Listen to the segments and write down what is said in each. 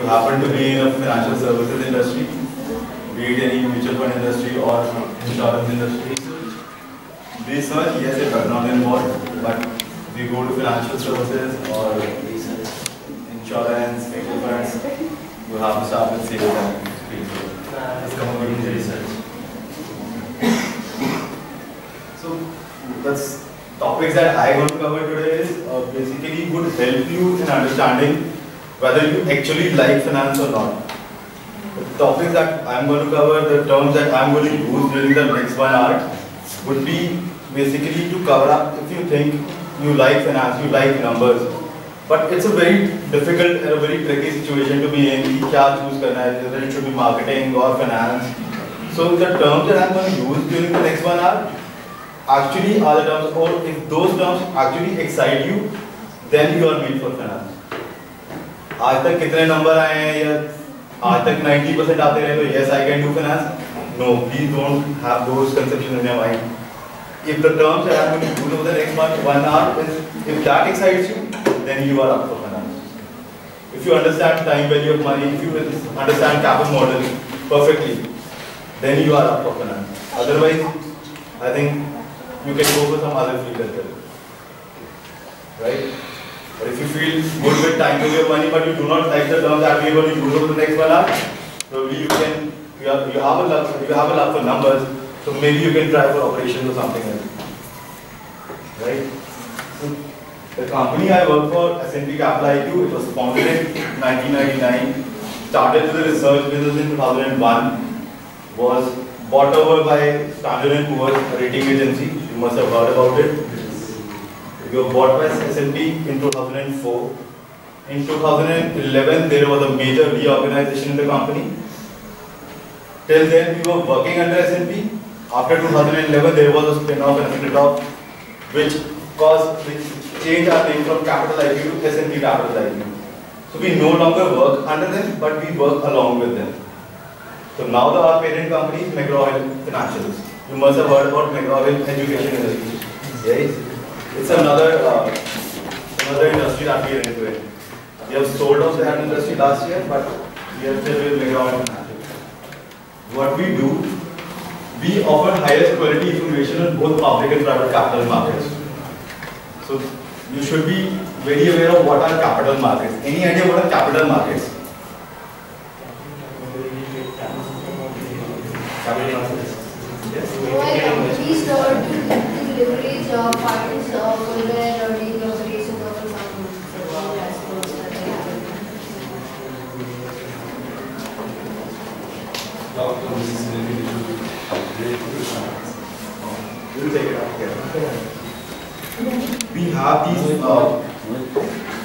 you happen to be in a financial services industry, be it any mutual fund industry or insurance industry, research, yes, it does not involve, but we go to financial services or insurance, mutual funds, you have to start with and Let's come over to research. So that's topics that I want to cover today is uh, basically would help you in understanding whether you actually like finance or not. The topics that I'm going to cover, the terms that I'm going to use during the next one hour would be basically to cover up if you think you like finance, you like numbers. But it's a very difficult and a very tricky situation to be in. Kya choose whether it should be marketing or finance. So the terms that I'm going to use during the next one hour actually are the terms or if those terms actually excite you, then you are made for finance. आज तक कितने number आए हैं या आज तक 90 percent आते रहे तो finance. No, please don't have those conceptions in your mind. If the terms that I'm going to use over the next one, one hour, is, if that excites you, then you are up for finance. If you understand time value of money, if you understand capital model perfectly, then you are up for finance. Otherwise, I think you can go for some other field as well. Right? But if you feel good with time value of money, but you do not like the terms that we going to use over the next one probably you can, you have, you have a love, you have a love for numbers, so maybe you can try for operations or something else. Right? So, the company I work for, S&P Capital IQ, it was founded in 1999, started with a research business in 2001, was bought over by Standard & Poor's rating agency. You must have heard about it. Were bought by S&P in 2004. In 2011, there was a major reorganization in the company. Till then, we were working under S&P. After 2011, there was a spin-off and split-off, which caused, which changed our name from Capital IQ to S&P Capital IQ. So we no longer work under them, but we work along with them. So now the our parent company is McGraw-Hill Financials. You must have heard about McGraw-Hill Education Industry. Yes, it's another uh, another industry that we are into it. We have sold off the hand industry last year, but we are still with McGraw-Hill Financials. What we do, we offer highest quality information on both public and private capital markets. So you should be very aware of what are capital markets. Any idea what are capital markets? Capital markets. Yes. Why companies start to earning operations or up here. We have these uh,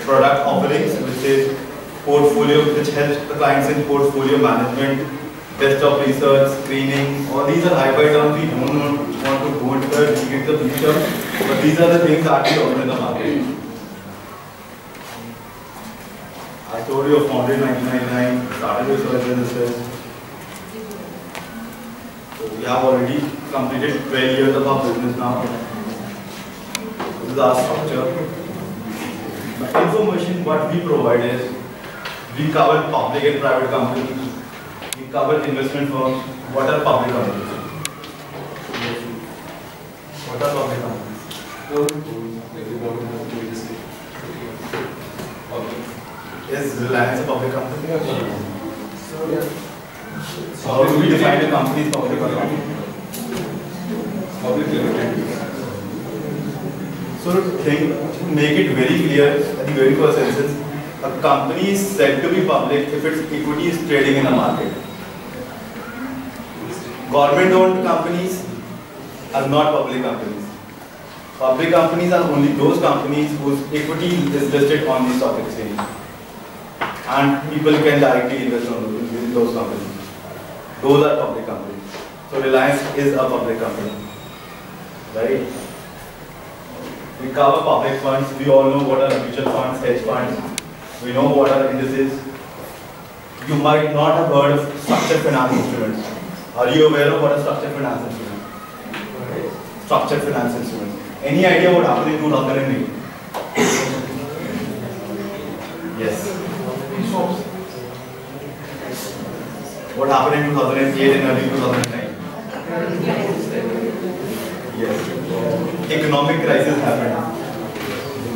product offerings, which is portfolio, which helps the clients in portfolio management, desktop research, screening. All these are high-fi terms. We don't want to go into the details of each term, but these are the things that we offer in the market. I told you, founded in 1999, started with service businesses. So we have already completed 12 years of our business now. This is our structure. The information what we provide is, we cover public and private companies, we cover investment firms, what are public companies? What are public companies? Is Reliance a public company? How do we define a company as public or not? Public So to think, to make it very clear at the very first instance, a company is said to be public if its equity is trading in a market. Government-owned companies are not public companies. Public companies are only those companies whose equity is listed on the stock exchange. And people can directly invest in those companies. Those are public companies. So Reliance is a public company. Right? We cover public funds. We all know what are mutual funds, hedge funds. We know what are indices. You might not have heard of structured finance instruments. Are you aware of what a structured finance instrument? Structured finance instruments. Any idea what happened in 2008? Yes. What happened in 2008 and early 2009? Yes. Economic crisis happened.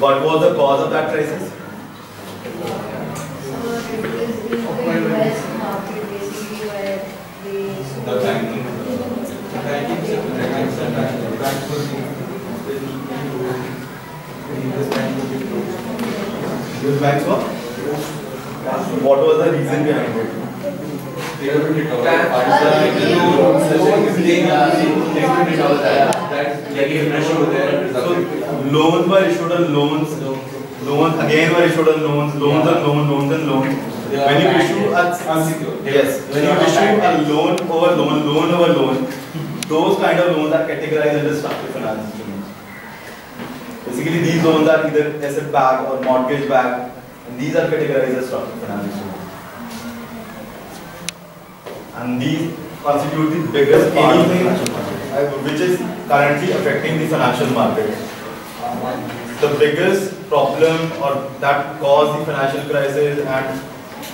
What was the cause of that crisis? The banking, the banking sector, the banking sector, the were the, the, the bank was the Which banks were? What was the reason behind it? They pressure over there. So loans were issued on loans, loans again were issued on loans, loans on loans, loans and loans. When you issue a Unsecured. yes, when you issue a loan over loan, loan over loan, those kind of loans are categorized under structured finance instruments. Basically, these loans are either asset backed or mortgage backed, and these are categorized as structured finance instruments. And these constitute the biggest anything uh, which is currently affecting the financial market. The biggest problem or that caused the financial crisis and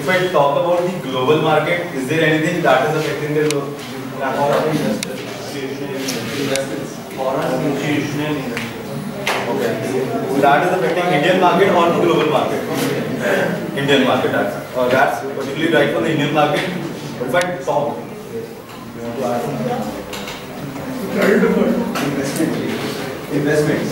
If I talk about the global market, is there anything that is affecting the glo- Foreign investments, foreign institutional. Okay. That is affecting Indian market or the global market? Indian market, that's, uh, that's particularly right for the Indian market. But if I talk, you want to add something? Investments.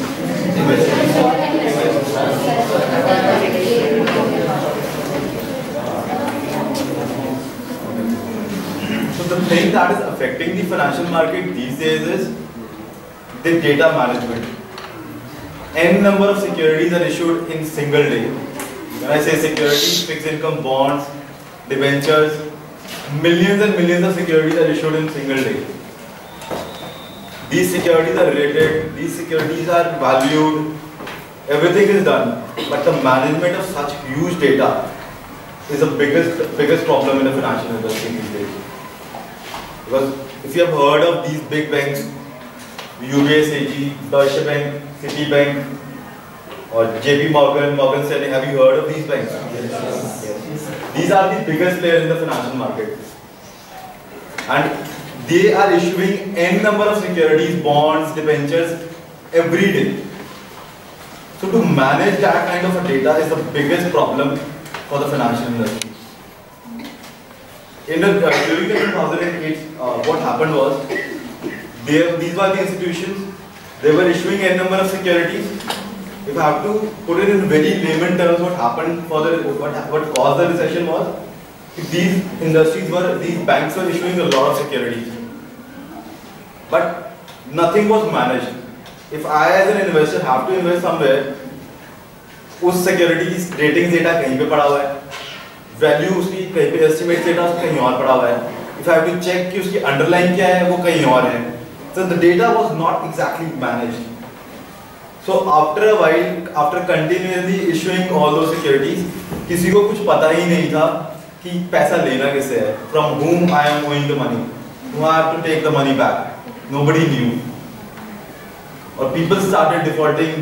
The thing that is affecting the financial market these days is the data management. N number of securities are issued in single day. When I say securities, fixed income bonds, debentures, millions and millions of securities are issued in single day. These securities are rated, these securities are valued, everything is done. But the management of such huge data is the biggest biggest problem in the financial industry these days. Because if you have heard of these big banks, UBS AG, Deutsche Bank, Citibank, or JP Morgan, Morgan Stanley, have you heard of these banks? These are the biggest players in the financial market. And they are issuing n number of securities, bonds, debentures every day. So to manage that kind of a data is the biggest problem for the financial industry In the, uh, during the 2008, uh, what happened was, they, these were the institutions, they were issuing a number of securities. If I have to put it in very layman terms, what happened for the, what, what caused the recession was, these industries were, these banks were issuing a lot of securities. But nothing was managed. If I as an investor have to invest somewhere, उस securities ratings data कहीं पे पड़ा हुआ है value उसकी कहीं पे estimate data कहीं और पड़ा हुआ है। इफ़ आई टू चेक कि उसकी अंडरलाइन क्या है, वो कहीं और है। So the data was not exactly managed so after a while after continuously issuing all those securities किसी को कुछ पता ही नहीं था कि पैसा लेना कैसे है from home I am going the money who have to take the money back nobody knew और पीपल स्टार्टेड डिफॉल्टिंग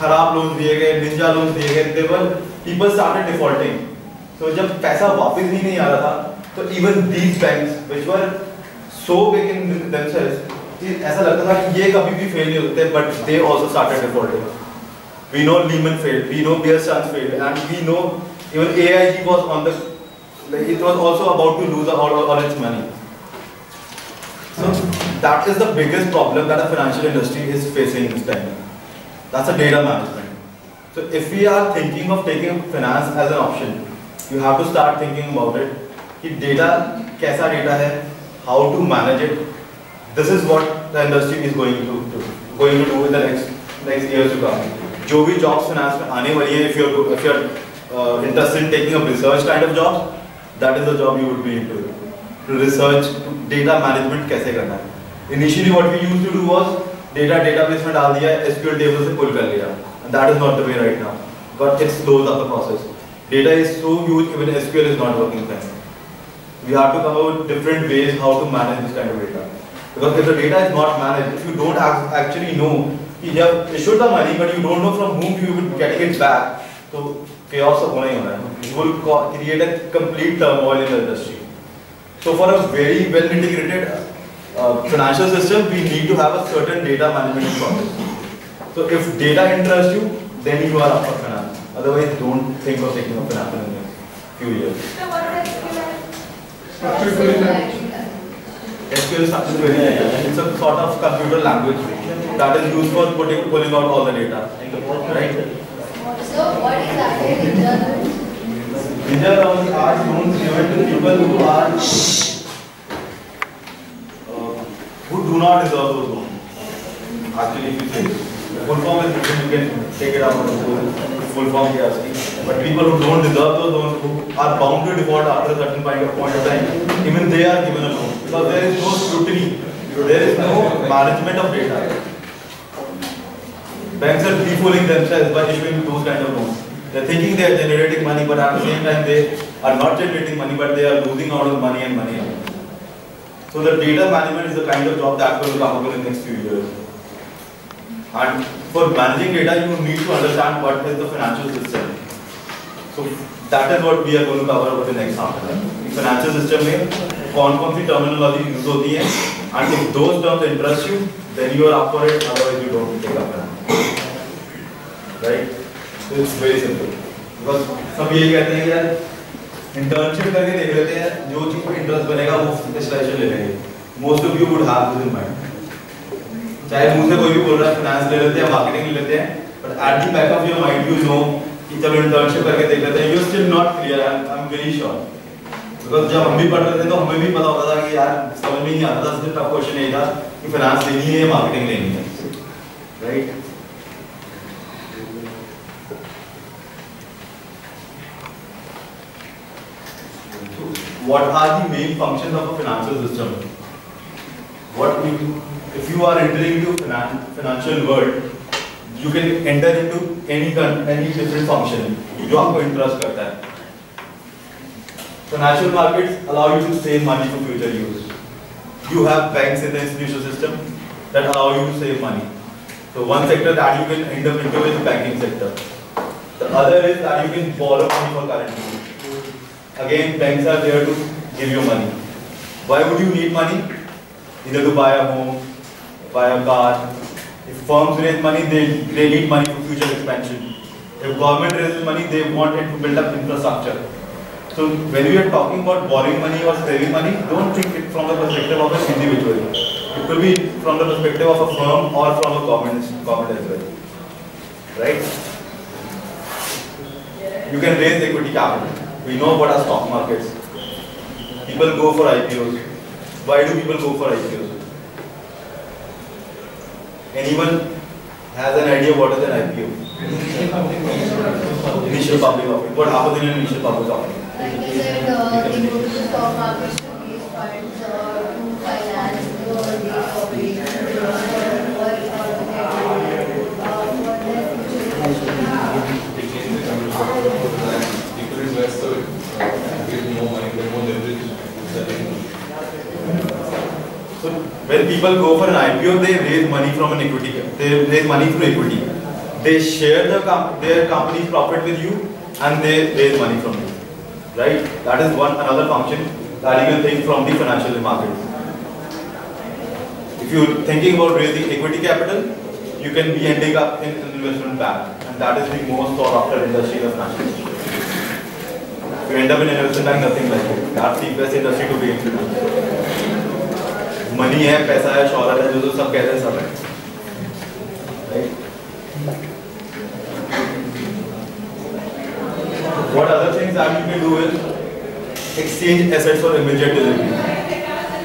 खराब लोन दिए गए निंजा लोन दिए गए पीपल स्टार्टेड डिफॉल्टिंग तो जब पैसा वापस ही नहीं आ रहा था तो even these banks which were so big in themselves ऐसा लगता था कि ये कभी भी फेल नहीं होते but they also started defaulting we know Lehman failed we know Bear Stearns failed and we know even AIG was on the like it was also about to lose all, all its money so that is the biggest problem that the financial industry is facing this time That's a data management. So if we are thinking of taking finance as an option, you have to start thinking about it कि data कैसा data है? How to manage it this is what the industry is going to going to do in the next next year to come जो भी jobs finance में आने वाली है if you are if you are interested in taking a research kind of job that is the job you would be into research data management कैसे करना है? Initially what we used to do was data database में डाल दिया SQL table से pull कर लिया. That is not the way right now but it's those are the process Data is so huge, even SQL is not working fine. We have to come up with different ways how to manage this kind of data. Because if the data is not managed, if you don't actually know, you have issued the money, but you don't know from whom you will be getting it back, so chaos of it will create a complete turmoil in the industry. So for a very well integrated uh, financial system, we need to have a certain data management process. So if data interests you, then you are up for Otherwise, don't think of taking up finance in the few years. So what is SQL? SQL is. It's a sort of computer language that is used for putting, pulling out all the data. Right? So what is actually internal? Ninja rounds are loans given to people who are uh, who do not deserve those loans. Actually, if you say the full form is you can take it out of the full form here. But people who don't deserve those loans, who are bound to default after a certain point of of time, even they are given a loan because there is no scrutiny, there is no management of data. Banks are defooling themselves by issuing those kind of loans. They're thinking they are generating money, but at the same time they are not generating money, but they are losing out on money and money. So the data management is the kind of job that will come up in the next few years. And for managing data, you need to understand what is the financial system. So that is what we are going to cover over the next half an hour. Financial system में कौन कौन सी terminology use होती है and if those terms interest you, then you are up for it. Otherwise, you don't take up finance. Right? So it's very simple. Because सब यही कहते हैं यार इंटर्नशिप करके देख लेते हैं जो चीज़ में इंटरेस्ट बनेगा वो स्पेशलाइजेशन ले लेंगे most of you would have this in mind चाहे मुँह से कोई भी बोल रहा है फाइनेंस ले लेते हैं मार्केटिंग ले लेते हैं but at the back of your mind you know कि चलो इंटर्नशिप करके देख लेते हैं you still not clear I am very sure because जब हम भी पढ़ रहे थे तो हमें भी पता होता था कि यार समझ में नहीं आता था सिर्फ़ टफ क्वेश्चन यही था कि फाइनेंस लेनी है या मार्केटिंग लेनी है right what are the main functions of a financial system? What we, if you are entering into finan, financial world, you can enter into any any different function जो आपको इंटरेस्ट करता है Financial markets allow you to save money for future use. You have banks in the institutional system that allow you to save money. So one sector that you can up into is banking sector. The other is that you can borrow money for current use. Again, banks are there to give you money. Why would you need money? Either to buy a home, buy a car. If firms raise money, they, they need money for future expansion. If government raises money, they want it to build up infrastructure. So when we are talking about borrowing money or saving money, don't think it from the perspective of an individual. It could be from the perspective of a firm or from a government, government as well. Right? You can raise equity capital. We know what are stock markets. People go for IPOs. Why do people go for IPOs? Anyone has an idea what is an IPO? Initial public offering. What happens in an initial public offering? Like you said, uh, they go to the stock markets to raise funds, uh, to finance the day's operations, or, or, or to get, for their future investment. People invest so it uh, gives more money, get more leverage. that they can- So when people go for an IPO, they raise money from an equity. They raise money through equity. They share the their company's profit with you, and they raise money from you. Right? That is one another function that you can think from the financial markets. If you're thinking about raising equity capital, you can be ending up in an investment bank, and that is the most sought after industry of financial institutions. If you end up in an investment bank, nothing like it. That's the best industry to be in. Money है पैसा है शौहरत है जो जो सब कहते हैं सब है? What other things that you can do is exchange assets for immediate delivery.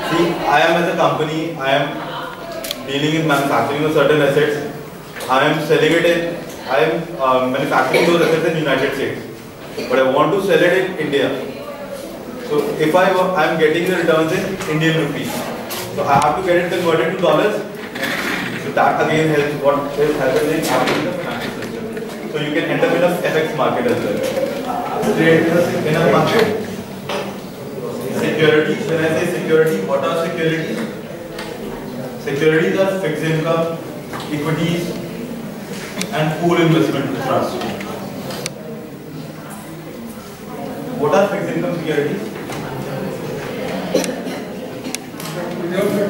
See, I am as a company, I am dealing in manufacturing of certain assets. I am selling it in, I am uh, manufacturing those assets in United States. But I want to sell it in India. So if I wa- I'm getting the returns in Indian rupees, so I have to get it converted to dollars. So that again helps what is happening in the financial system. So you can end up in a FX market as well. Trade in a market. Securities. When I say security, what are securities? Securities are fixed income, equities, and pool investment trust. What are fixed income securities?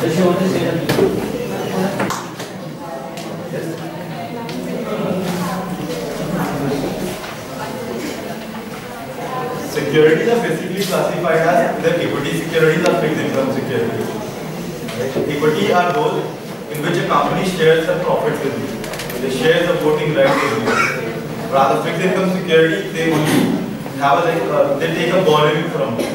securities? Securities are basically classified as the equity securities or fixed income securities. Equity are those in which a company shares the profits with you. They share the voting rights with you. Rather, fixed income security, they only have a, like, uh, they take a borrowing from you.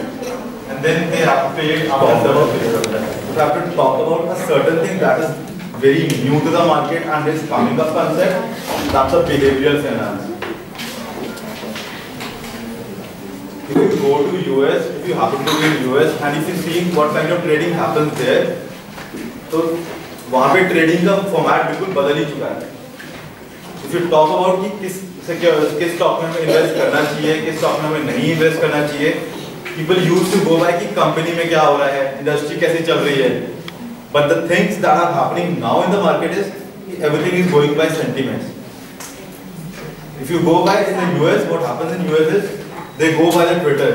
And then they have to pay it after certain period I have to talk about a certain thing that is very new to the market and is coming up concept, that's a behavioral finance. if you go to US, if you happen to be in US and if you see what kind of trading happens there, तो वहाँ पे trading का format बिल्कुल बदल ही चुका है if you talk about कि किस से क्या किस स्टॉक में हमें इन्वेस्ट करना चाहिए किस स्टॉक में हमें नहीं इन्वेस्ट करना चाहिए people used to go by कि कंपनी में क्या हो रहा है इंडस्ट्री कैसी चल रही है। But the things that are happening now in the market is everything is going by sentiments if you go by in the US what happens in US is they go by the Twitter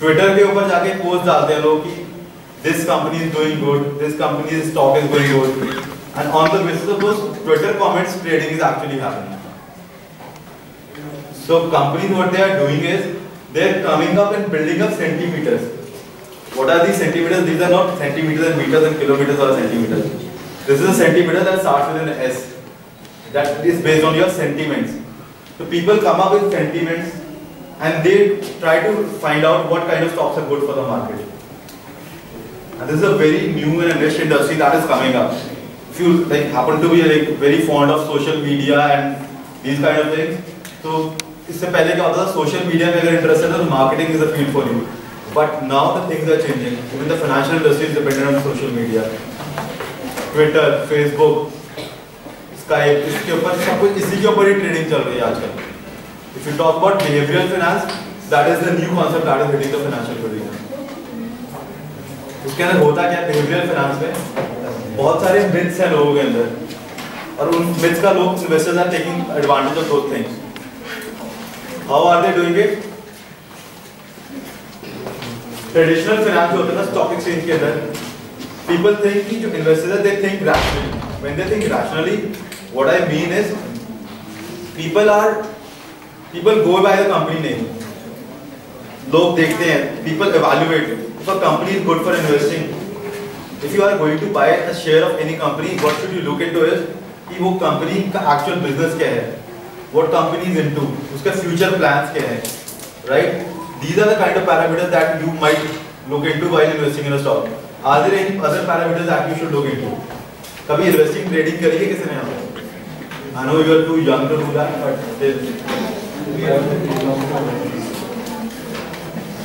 Twitter के ऊपर जाके post डालते हैं लोग कि this company is doing good this company stock is going good and on the basis of those Twitter comments trading is actually happening so companies what they are doing is they're coming up and building up centimeters. What are these centimeters? These are not centimeters and meters and kilometers or centimeters. This is a centimeter that starts with an S that is based on your sentiments. So people come up with sentiments and they try to find out what kind of stocks are good for the market. And this is a very new and niche industry that is coming up. If you like happen to be like very fond of social media and these kind of things, so इससे पहले क्या होता था social media में अगर interest है तो marketing is a field for you but now the things are changing even the financial industry is dependent on social media Twitter Facebook Skype इसके ऊपर सब कुछ, इसी के ऊपर ही ट्रेडिंग चल रही है आजकल. If you talk about behavioural finance that is the new concept that is hitting the financial world उसके अंदर होता क्या बिहेवियरल फाइनेंस में? बहुत सारे मिथ्स हैं लोगों के अंदर. और उन मिथ्स का लोग investors are taking advantage of those things how are they doing it traditional finance होता है स्टॉक एक्सचेंज के अंदर। पीपल थिंक कि जो इन्वेस्टर्स है they think rationally when they think rationally what I mean is people are people go by the company name लोग देखते हैं people evaluate if a company is good for investing if you are going to buy a share of any company what should you look into is कि वो company का actual business क्या है? What company is into उसका future plans क्या है right these are the kind of parameters that you might look into while investing in a stock Are there any other parameters that you should look into? कभी investing trading है किसी ने यहाँ I know you are too young to do that, but still.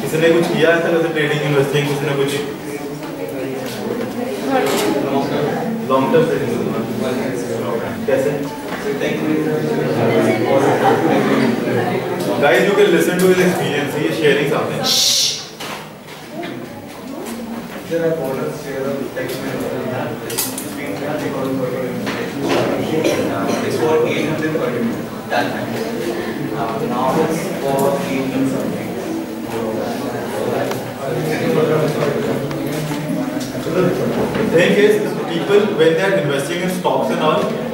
किसी ने कुछ किया है वैसे ट्रेडिंग इन्वेस्टिंग किसी ने कुछ लॉन्ग टर्म ट्रेडिंग कैसे guys you can listen to his experience. He is sharing something. There are products here of It's for 800 per unit that time. Uh, now it's for 18 something. The thing is, people when they are investing in stocks and all,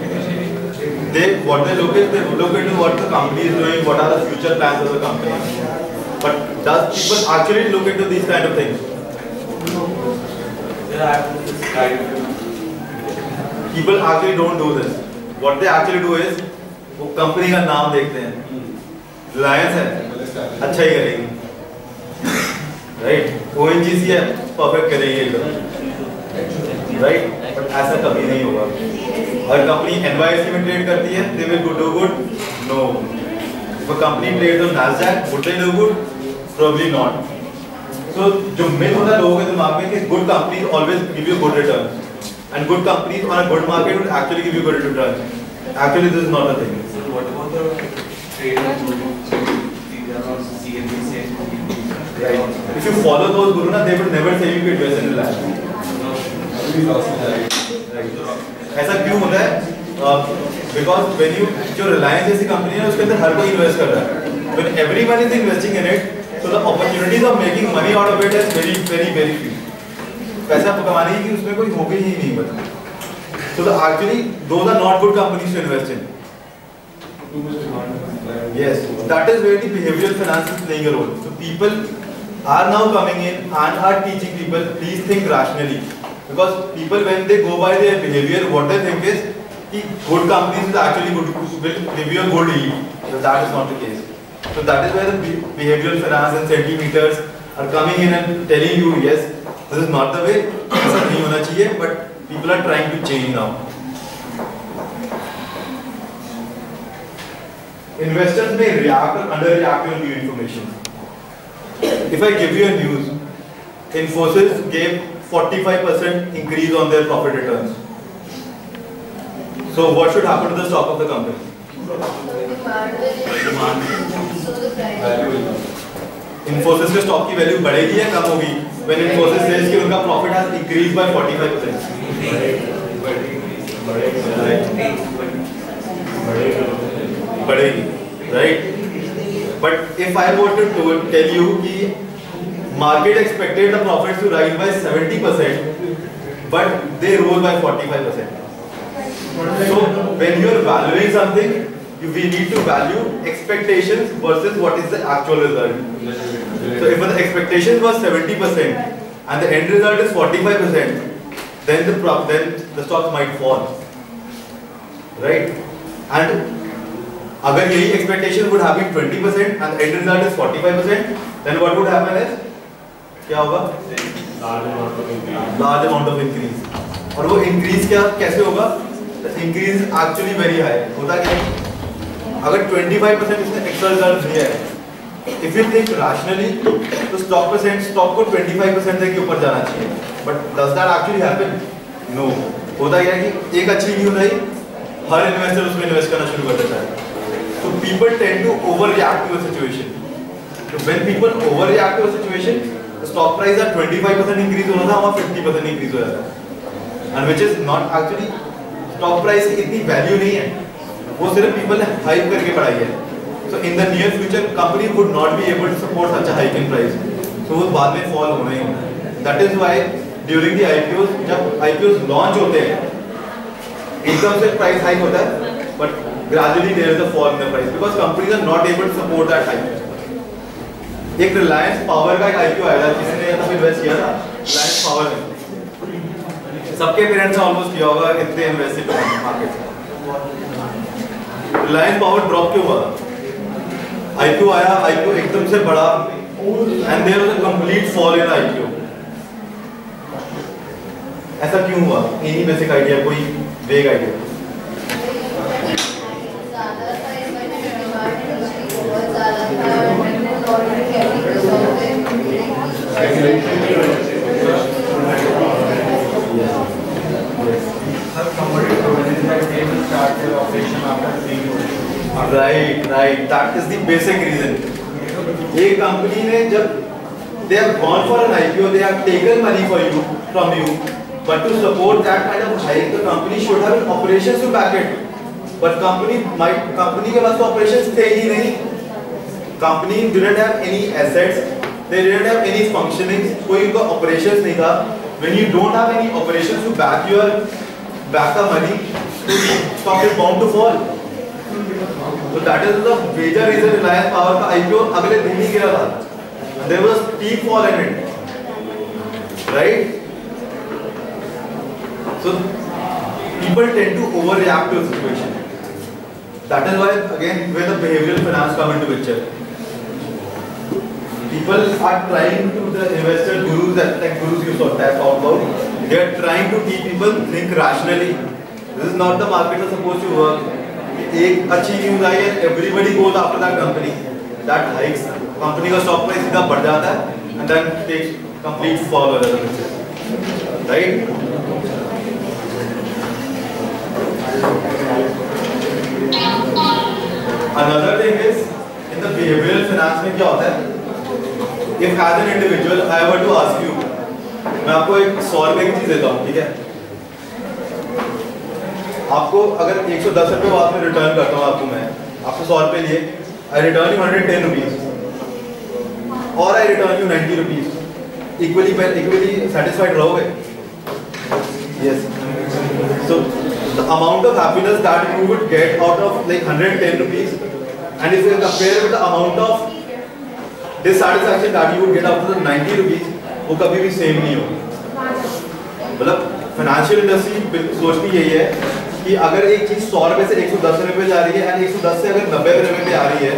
they what they look at they look into what the company is doing, what are the future plans of the company. But does people actually look into these kind of things? People actually don't do this. What they actually do is वो company का नाम देखते हैं रिलायंस है अच्छा ही करेगी right ओ है perfect करेगी एकदम राइट ऐसा कभी नहीं होगा। हर कंपनी एन में ट्रेड करती है they will go do good no वो company trade on Nasdaq would they do good probably not so जो मिल होता है लोगों के दिमाग में कि good company always give you good return and good company on good market would actually give you good return actually this is not a thing what about the trade on Jomo these are on CNBC right if you follow those guru ना they will ऐसा क्यों होता है because when you जो रिलायंस जैसी company है उसके अंदर हर कोई इन्वेस्ट कर रहा है every one is investing in it so the opportunities of making money out of it is very very very few पैसा कमाने की उसमें कोई होगी ही नहीं बता So the actually those are not good companies to invest in. Yes, that is where the behavioral finance is playing a role. So people are now coming in and are teaching people please think rationally because people when they go by their behavior what they think is good companies is actually good will give you a good yield. So that is not the case. So that is where the behavioral finance and centimeters are coming in and telling you yes this is not the way ऐसा नहीं होना चाहिए but people are trying to change now. Investors may react or underreact to new information. If I give you a news, Infosys gave 45% increase on their profit returns. So what should happen to the stock of the company? So the price. Infosys के stock की value बढ़ेगी या कम होगी? When Infosys says कि उनका profit has increased by 45%. बढ़ेगी, right? But if I were to to- tell you कि market expected the profits to rise by 70%, but they rose by 45%. So when you are valuing something, you, we need to value expectations versus what is the actual result. So if the expectation was 70% and the end result is 45%, then the prop, then the stock might fall, right? And अगर यही expectation would have been 20% and the end result is 45%, then what would happen is क्या होगा? large amount of increase. और वो increase क्या कैसे होगा? Is actually very high. होता क्या है? अगर 25% इसने extra result दिया है, if you think rationally, तो stock percent stock को 25% तक के ऊपर जाना चाहिए. But does that actually happen? No. होता क्या है कि एक अच्छी न्यूज़ आई, हर इन्वेस्टर उसमें इन्वेस्ट करना शुरू कर देता है. So people tend to overreact to a situation. So when people overreact to a situation, stock price at 25% increase होना था वहाँ 50% increase हो जाता है. And which is not actually stock price की इतनी value नहीं है. वो सिर्फ़ people ने hype करके बढ़ाई है. In the near future, company would not be able to support such a hike in price. So वो बाद में fall होना ही होना है. That is why during the IPOs जब IPOs launch होते हैं एकदम से price hike होता है but gradually there is a fall in the price because companies are not able to support that hike. एक रिलायंस पावर का एक आईपीओ आया था किसी ने तब इन्वेस्ट किया था। रिलायंस पावर में सबके पेरेंट्स ने ऑलमोस्ट किया होगा, इतने invest market Reliance power drop क्यों हुआ? आईपीओ आया आईपीओ एकदम से बड़ा and there was a complete fall in IPO ऐसा क्यों हुआ? एनी बेसिक आइडिया कोई वेग आइडिया ज़्यादा था इस महीने में डिमांड इंडस्ट्री बहुत ज़्यादा था मैंने already capital stock Sir, somebody told me that they will start their operation after three years. Right right that is the basic reason एक कंपनी ने जब they have gone for an IPO they have taken money for you from you but to support that kind of hike the company should have operations to back it but company might company के पास तो operations थे ही नहीं company didn't have any assets they didn't have any functioning कोई उनका operations नहीं था when you don't have any operations to back your back the money stock is bound to fall So that is the major reason Reliance Power का IPO अगले दिन ही गिरा था there was steep fall in it. Right? So people tend to overreact to a situation. That is why again where the behavioral finance come into picture. People are trying to the investor gurus that like gurus you sort of talk about. They are trying to teach people think rationally. This is not the market is supposed to work. एक अच्छी news आई है everybody goes after that company that hikes company का stock price सीधा बढ़ जाता है and then takes complete fall हो जाता है right Another thing is in the behavioral finance में क्या होता है If as an individual I were to ask you, मैं आपको एक सौ रुपए की चीज़ देता हूँ, ठीक है? आपको अगर एक सौ दस रुपये बाद में रिटर्न करता हूँ आपको मैं, आपको सौ रुपये लिए I return you hundred ten rupees और I return you ninety rupees equally equally satisfied रहोगे? Yes so the amount of happiness that you would get out of, like 110 rupees, and if you compare with the amount of dissatisfaction that you would out of the 90 rupees वो कभी भी same नहीं होगी मतलब financial industry सोचती यही है कि अगर एक चीज़ सौ रुपए से एक सौ दस रुपए जा रही है एंड एक सौ दस से अगर नब्बे रुपए पे आ रही है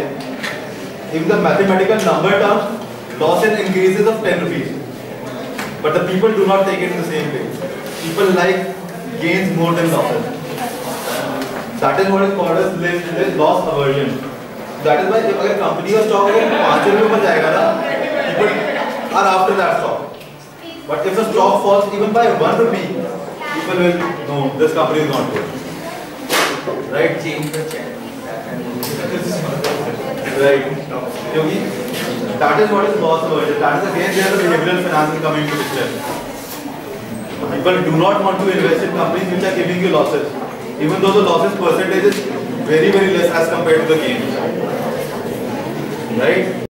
if the mathematical number terms loss and increases of 10 rupees but the people do not take it in the same way people like gains more than losses that is what is called as live that is why if अगर company का stock अगर पाँच रुपए पर जाएगा ना people are after that stock but if the stock falls even by one rupee people will no this company is not good right Change the channel. Right. क्योंकि that is what is loss aversion. That is again where the behavioral finance is coming to picture. People do not want to invest in companies which are giving you losses, even though the losses percentage is very very less as compared to the gains. Right?